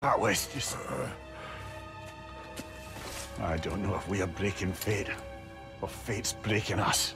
That was just... I don't know if we are breaking fate, or fate's breaking us.